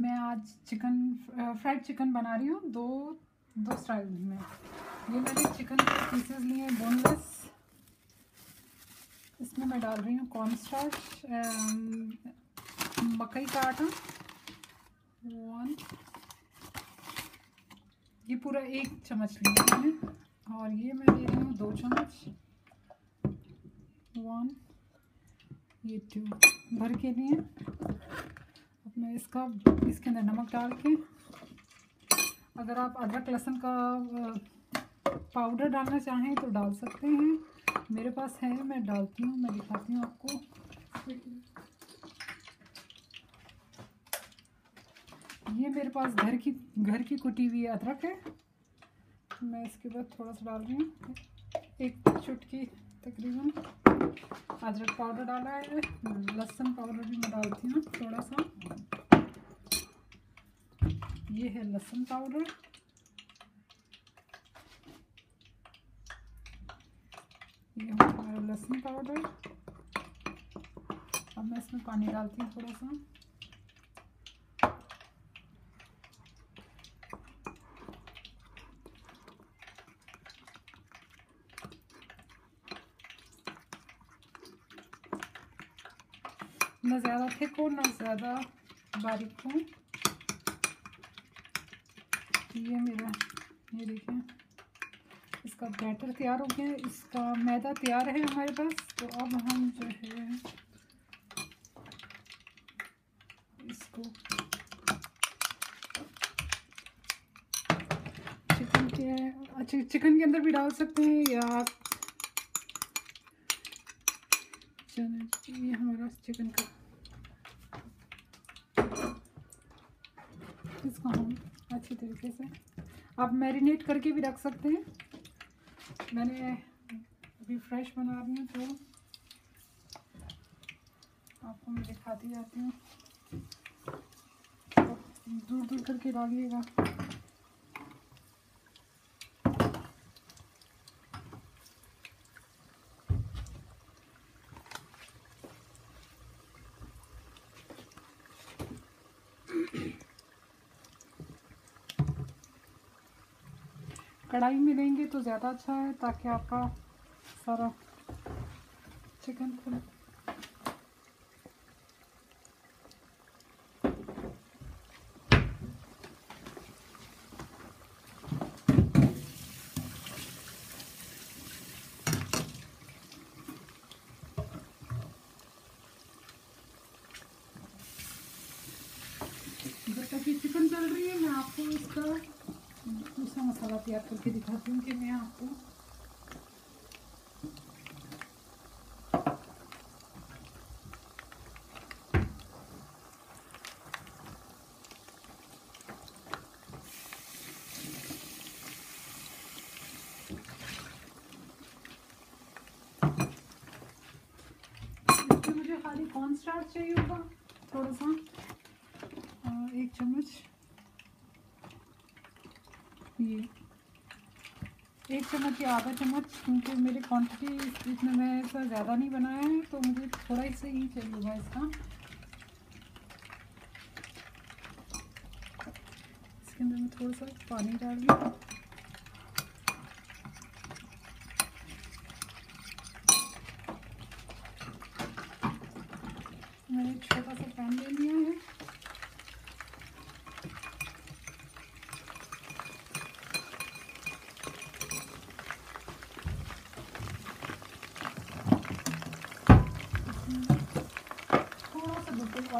मैं आज chicken fried chicken बना रही हूँ। दो दो स्टाइल में। ये मैंने चिकन पीसेस लिए हैं बोनलेस इसमें मैं डाल रही हूँ कॉर्न स्टार्च मकई का आटा। वन ये पूरा एक चम्मच लिया मैंने। और ये मैं ले रही हूँ दो चम्मच। वन ये टू भर के लिए मैं इसका, इसके अंदर नमक डाल के अगर आप अदरक, लहसुन का पाउडर डालना चाहें तो डाल सकते हैं। मेरे पास है, मैं डालती हूँ, मैं दिखाती हूँ आपको। ये मेरे पास घर की घर की कुटी हुई अदरक है। मैं इसके बाद थोड़ा सा डाल रही हूँ। एक चुटकी तकरीबन अदरक पाउडर डाला है, लहसुन पाउडर भी मैं डालती हूँ थोड़ा सा। ये है लहसुन पाउडर। ये हमारा लहसुन पाउडर। अब मैं इसमें पानी डालती हूँ थोड़ा सा। हो ना ज़्यादा बारीक हो। ये मेरा, ये देखें इसका बैटर तैयार हो गया इसका मैदा तैयार है हमारे पास। तो अब हम जो है, इसको चिकन के अच्छा चिकन के अंदर भी डाल सकते हैं या चलो ये हमारा चिकन का इसको हम अच्छी तरीके से आप मैरिनेट करके भी रख सकते हैं। मैंने अभी फ्रेश बना रही हूँ तो आपको मैं दिखाती जाती हूँ। तो दूर दूर करके डालिएगा। कढ़ाई में लेंगे तो ज़्यादा अच्छा है, ताकि आपका सारा चिकन खुल चिकन चल रही है, मैं आपको इसका दूसरा मसाला तैयार करके दिखाती हूँ कि मैं आपको खाली कॉर्न स्टार्च चाहिए होगा, थोड़ा सा। एक चम्मच ये। एक चम्मच या आधा चम्मच, क्योंकि मेरी क्वांटिटी इसमें मैं ऐसा ज़्यादा नहीं बनाया है तो मुझे थोड़ा ही से ही चाहिएगा इसका। इसके अंदर मैं थोड़ा सा पानी डाल दी मैंने छोटा सा पैन ले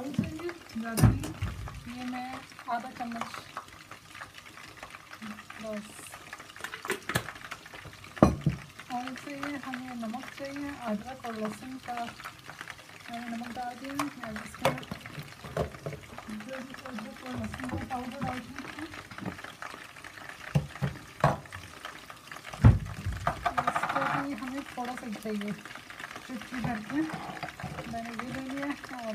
ऑयल चाहिए नहीं ये मैं आधा चम्मच। बस। ऑयल चाहिए हमें नमक चाहिए, अदरक और लहसुन का। मैंने नमक डाल दिया, मैं इसमें अदरक और लहसुन का पाउडर डाल दिया हमें थोड़ा सा चाहिए चुटकी भर के मैंने ये ले लिया और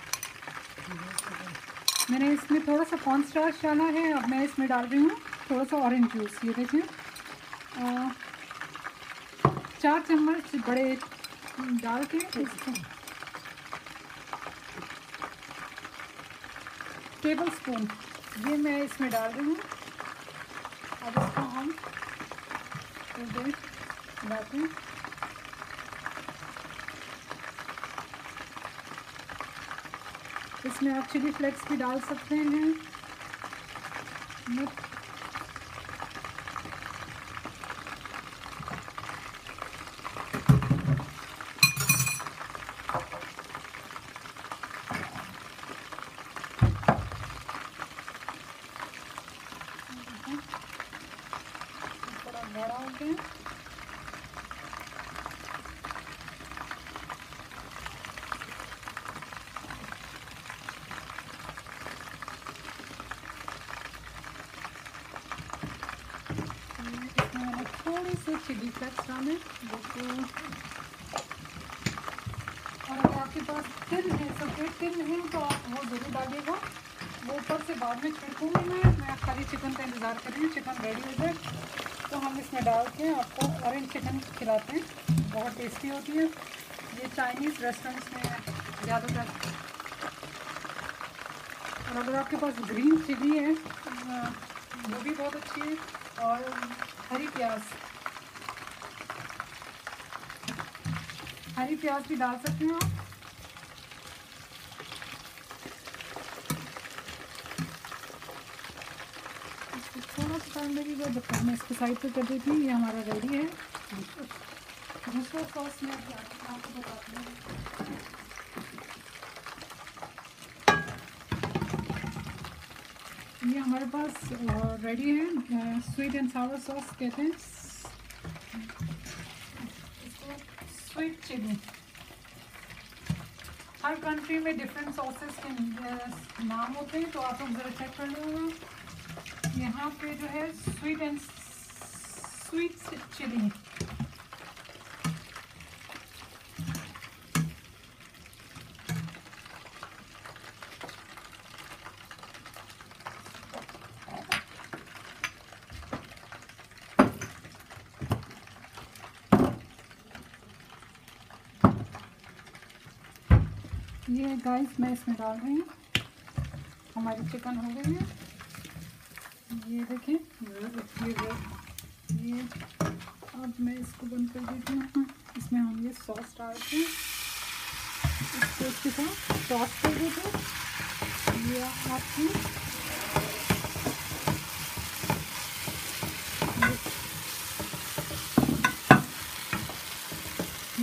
मैंने इसमें थोड़ा सा कॉर्न स्टार्च डाला है, अब मैं इसमें डाल रही हूँ थोड़ा सा ऑरेंज जूस ये देखें चार चम्मच बड़े डाल के इसको टेबल स्पून ये मैं इसमें डाल रही हूँ। अब इसको हम मिलाते हैं। इसमें आप चिली फ्लेक्स भी डाल सकते हैं बड़ा हो गया थोड़ी सी चिली फ्लेक्स डालें जैसे और अगर आपके पास तिल है सफ़ेद तिल है तो आप वो ज़रूर डालिएगा। वो ऊपर से बाद में छिड़कूँगी मैं। मैं खाली चिकन का इंतज़ार कर रही हूँ, चिकन रेडी हो जाए तो हम इसमें डाल के आपको ऑरेंज चिकन खिलाते हैं। बहुत टेस्टी होती है। ये चाइनीज़ रेस्टोरेंट्स में ज़्यादातर। और अगर आपके पास ग्रीन चिली है वो भी बहुत अच्छी है। और हरी प्याज। हरी प्याज भी डाल सकते हैं आप। थोड़ा सा टाइम लगेगा, जब मैं इसको साइड पे कर देती हूँ, ये हमारा रेडी है। दूसरा सॉस मैं आपको बताती हूँ ये हमारे पास रेडी है स्वीट एंड सावर सॉस कहते हैं। स्वीट चिली हर कंट्री में डिफरेंट सॉसेस के नाम होते हैं तो आप लोग ज़रा चेक कर लीजिएगा यहाँ पे जो है स्वीट एंड स्वीट चिली ये गाइस मैं इसमें डाल रही हूँ। हमारी चिकन हो गई है। ये देखें। ये ये अब मैं इसको बंद कर देती हूँ। इसमें हम ये सॉस डालते हैं। इसको इसके साथ सॉस कर देते हैं। ये आपकी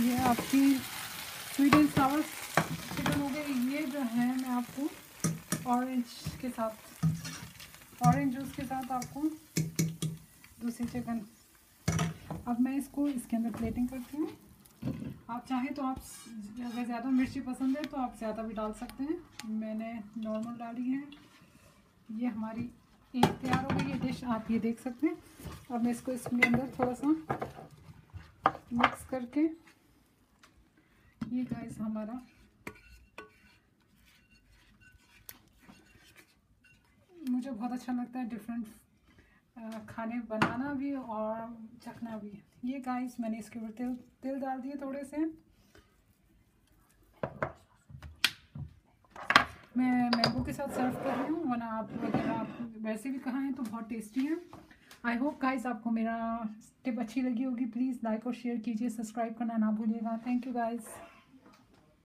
ये आपकी स्वीट एंड सावर चिकन हो गई ये जो है मैं आपको ऑरेंज के साथ ऑरेंज जूस के साथ आपको दूसरी चिकन अब मैं इसको, इसके अंदर प्लेटिंग करती हूँ। आप चाहें तो आप, अगर ज़्यादा मिर्ची पसंद है तो आप ज़्यादा भी डाल सकते हैं। मैंने नॉर्मल डाली है। ये हमारी एक तैयार हो गई ये डिश आप ये देख सकते हैं। अब मैं इसको इसके अंदर थोड़ा सा मिक्स करके, ये गाइस हमारा मुझे बहुत अच्छा लगता है डिफरेंट खाने बनाना भी और चखना भी। ये गाइस मैंने इसके ऊपर तिल तिल डाल दिए थोड़े से। मैं मैंगो के साथ सर्व कर रही हूँ। वरना आप अगर आप, वैसे भी कहाँ हैं तो बहुत टेस्टी है। आई होप गाइस आपको मेरा टिप अच्छी लगी होगी। प्लीज़ लाइक और शेयर कीजिए। सब्सक्राइब करना ना भूलिएगा। Thank you guys